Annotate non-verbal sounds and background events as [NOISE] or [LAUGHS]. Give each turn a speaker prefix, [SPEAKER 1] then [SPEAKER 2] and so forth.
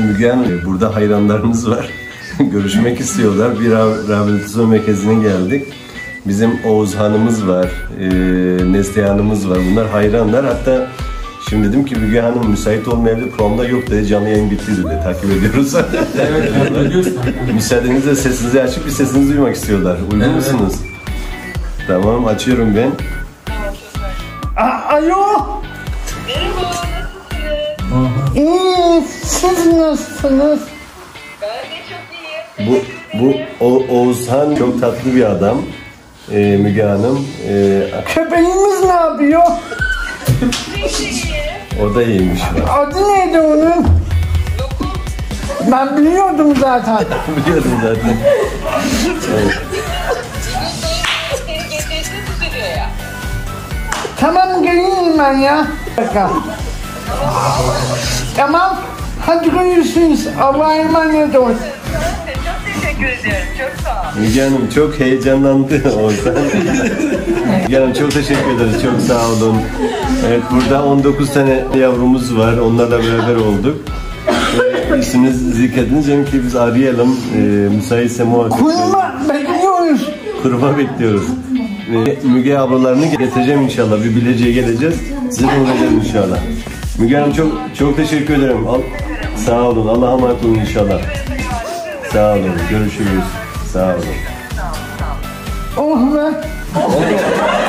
[SPEAKER 1] Müge Hanım, burada hayranlarınız var. [LAUGHS] Görüşmek istiyorlar. Bir rehabilitasyon merkezine geldik. Bizim Oğuz Hanımız var, e, Neslihan'ımız var. Bunlar hayranlar. Hatta şimdi dedim ki Müge Hanım müsait olmayabilir. Programda yok dedi. Canlı yayın bitti dedi. Takip ediyoruz. [LAUGHS]
[SPEAKER 2] Evet.
[SPEAKER 1] Müsaadenizle sesinizi açıp bir sesinizi duymak istiyorlar. Uygun
[SPEAKER 2] Evet.
[SPEAKER 1] musunuz? Tamam açıyorum ben.
[SPEAKER 3] Alo,
[SPEAKER 4] Merhaba?
[SPEAKER 3] İyi, siz nasılsınız?
[SPEAKER 1] Bu, bu o, Oğuzhan çok tatlı bir adam. E, Müge Hanım. E,
[SPEAKER 3] Köpeğimiz ne yapıyor?
[SPEAKER 1] O da iyiymiş.
[SPEAKER 3] Adı neydi onun? Ben biliyordum zaten. [LAUGHS]
[SPEAKER 1] Biliyordum zaten. Evet.
[SPEAKER 3] Tamam geleyim ben ya. Bir dakika. Tamam, hadi görüşürüz. Allah'a emanet ol.
[SPEAKER 4] Çok teşekkür ediyorum. Çok sağ ol.
[SPEAKER 1] Müge Hanım çok heyecanlandı. [LAUGHS] Müge Hanım çok teşekkür ederiz. Çok sağ olun. Evet burada 19 tane yavrumuz var. Onlarla beraber olduk. Ee, İsminizi zikrediniz. Dedim ki biz arayalım. Ee, müsaitse muhakkak.
[SPEAKER 3] Kurma bekliyoruz.
[SPEAKER 1] Kuruma bekliyoruz. Ve Müge ablalarını getireceğim inşallah. Bir bileceğe geleceğiz. Sizi bulacağız inşallah. Müge Hanım çok çok teşekkür ederim. Al, sağ olun. Allah'a emanet olun inşallah. Sağ olun. Görüşürüz. Sağ olun.
[SPEAKER 3] Oh be.